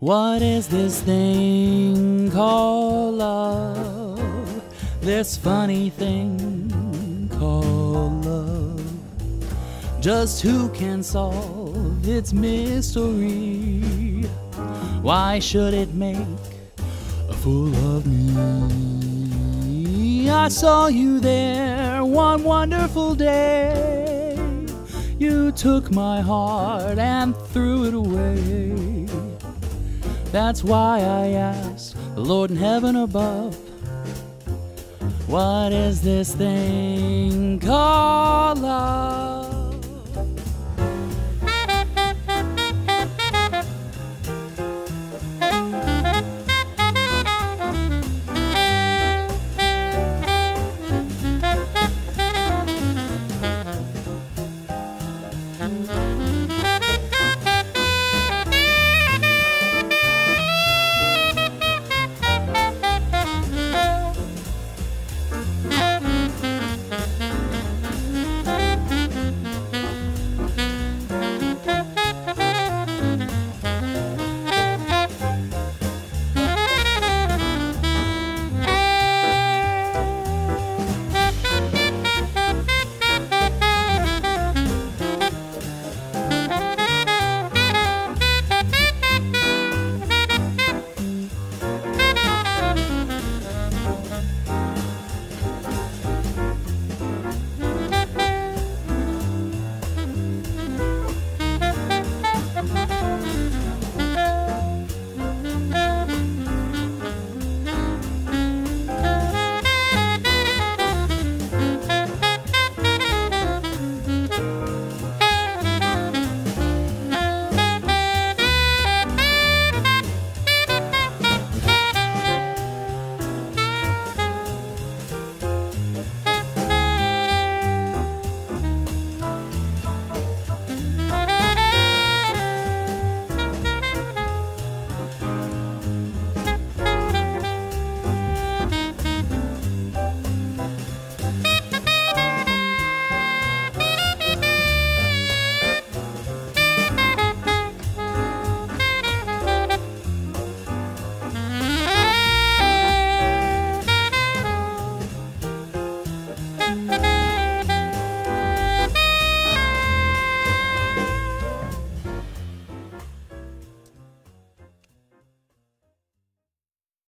What is this thing called love? This funny thing called love. Just who can solve its mystery? Why should it make a fool of me? I saw you there one wonderful day. You took my heart and threw it away. That's why I asked the Lord in heaven above, What is this thing called love? Mm-hmm.